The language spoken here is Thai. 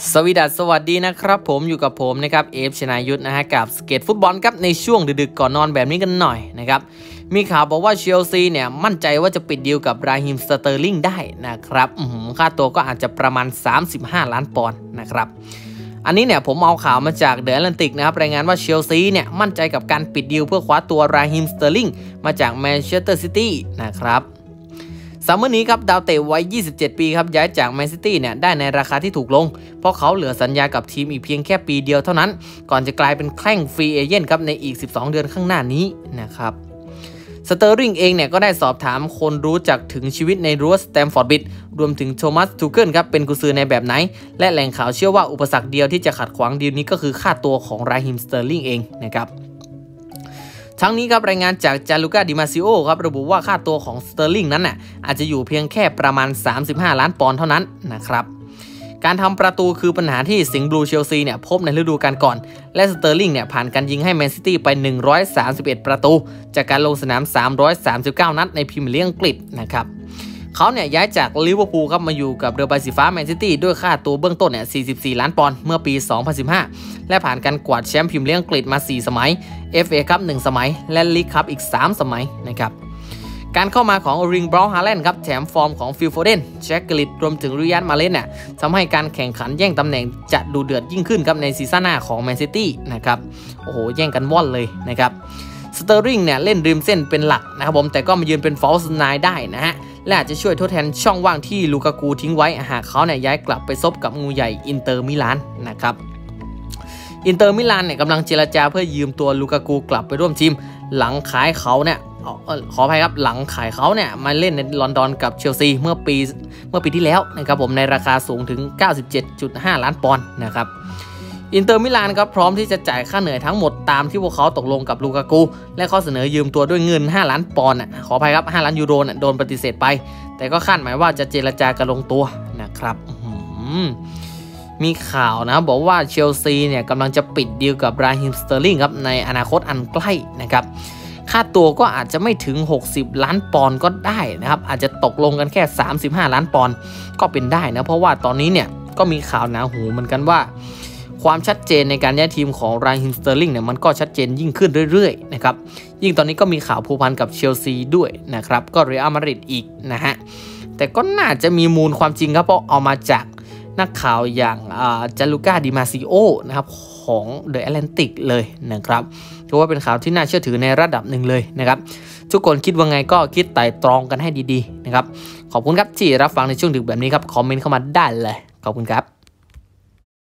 สวีดัสสวัสดีนะครับ ผมอยู่กับผมนะครับเอฟชนายุทธนะฮะกับสเก็ตฟุตบอลครับในช่วงดึกๆก่อนนอนแบบนี้กันหน่อยนะครับมีข่าวบอกว่าเชลซีเนี่ยมั่นใจว่าจะปิดดีลกับราฮิมสเตอร์ลิงได้นะครับค่าตัวก็อาจจะประมาณ 35 ล้านปอนด์นะครับอันนี้เนี่ยผมเอาข่าวมาจาก The Athletic นะครับรายงานว่าเชลซีเนี่ยมั่นใจกับการปิดดีลเพื่อคว้าตัวราฮิมสเตอร์ลิงมาจากแมนเชสเตอร์ซิตี้นะครับ ซัมเมอร์นี้ครับดาวเตะวัย 27 ปีครับย้ายจากแมนซิตี้เนี่ยได้ในราคาที่ถูกลง เพราะเขาเหลือสัญญากับทีมอีกเพียงแค่ปีเดียวเท่านั้น ก่อนจะกลายเป็นแข้ง free agent ครับในอีก 12 เดือนข้างหน้านี้นะครับสเตอร์ลิงเองเนี่ยก็ได้สอบถามคนรู้จักถึงชีวิตในรั้วสแตมฟอร์ดบริดจ์รวมถึงโทมัสทูเกิลครับเป็นกุซือในแบบไหน และแหล่งข่าวเชื่อว่าอุปสรรคเดียวที่จะขัดขวางดีลนี้ก็คือค่าตัวของราฮิมสเตอร์ลิงเองนะครับ ทั้งนี้ครับรายงานจากจานลูกาดิมาร์ซิโอครับระบุว่าค่าตัวของสเตอร์ลิงนั้นน่ะอาจจะอยู่เพียงแค่ประมาณ 35 ล้านปอนด์เท่านั้นนะครับการทำประตูคือปัญหาที่สิงห์บลูเชลซีเนี่ยพบในฤดูกาลก่อน และสเตอร์ลิงเนี่ยผ่านการยิงให้แมนซิตี้ไป 131 ประตู จากการลงสนาม 339 นัดในพรีเมียร์ลีกอังกฤษนะครับ เขาเนี่ยย้ายจากลิเวอร์พูลครับมาอยู่กับเรือใบสีฟ้าแมนซิตี้ด้วยค่าตัวเบื้องต้นเนี่ย 44 ล้านปอนด์เมื่อปี 2015 และผ่านการกวาดแชมป์พรีเมียร์ลีกอังกฤษมา 4 สมัย FA คัพ1สมัย และลีกคัพอีก 3 สมัยนะครับการเข้ามาของเออร์ลิงเบราต์ฮาแลนด์ครับแถมฟอร์มของฟิลโฟเดนแจ็คกรีลิชรวมถึงริยาดมาห์เรซเนี่ยทำให้การแข่งขันแย่งตำแหน่งจะดูเดือดยิ่งขึ้นครับในซีซั่นหน้าของแมนซิตี้นะครับโอ้โหแย่งกันว่อนเลยนะครับ สเตอร์ริงเนี่ยเล่นริมเส้นเป็นหลักนะครับผมแต่ก็มายืนเป็น false nine ได้นะฮะและอาจจะช่วยทดแทนช่องว่างที่ลูกากูทิ้งไว้หากเขาเนี่ยย้ายกลับไปซบกับงูใหญ่อินเตอร์มิลานนะครับอินเตอร์มิลานเนี่ยกำลังเจรจาเพื่อยืมตัวลูกากูกลับไปร่วมทีมหลังขายเขาเนี่ยขออภัยครับหลังขายเขาเนี่ยมาเล่นในลอนดอนกับเชลซีเมื่อปีเมื่อปีที่แล้วนะครับผมในราคาสูงถึง 97.5 ล้านปอนด์นะครับ อินเตอร์มิลานครับพร้อมที่จะจ่ายค่าเหนื่อยทั้งหมดตามที่พวกเขาตกลงกับลูกากูและข้อเสนอยืมตัวด้วยเงิน 5 ล้านปอนด์ขออภัยครับ 5 ล้านยูโรโดนปฏิเสธไป แต่ก็คาดหมายว่าจะเจรจากันลงตัวนะครับมีข่าวนะบอกว่าเชลซีเนี่ยกำลังจะปิดดีลกับราฮิมสเตอร์ลิงครับในอนาคตอันใกล้นะครับค่าตัวก็อาจจะไม่ถึง 60 ล้านปอนด์ก็ได้นะครับ อาจจะตกลงกันแค่ 35 ล้านปอนด์ก็เป็นได้นะ เพราะว่าตอนนี้เนี่ยก็มีข่าวหนาหูเหมือนกันว่า ความชัดเจนในการย้ายทีมของราฮิมสเตอร์ลิงเนี่ยมันก็ชัดเจนยิ่งขึ้นเรื่อยๆนะครับยิ่งตอนนี้ก็มีข่าวผูกพันกับเชลซีด้วยนะครับก็เรอัลมาดริดอีกนะฮะแต่ก็น่าจะมีมูลความจริงครับเพราะเอามาจากนักข่าวอย่างจารุก้าดิมาซิโอนะครับของเดอะแอตแลนติกเลยนะครับถือว่าเป็นข่าวที่น่าเชื่อถือในระดับหนึ่งเลยนะครับ ทุกคนคิดว่าไงก็คิดไต่ตรองกันให้ดีๆนะครับ ขอบคุณครับที่รับฟังในช่วงดึกแบบนี้ครับ คอมเมนต์เข้ามาได้เลย ขอบคุณครับ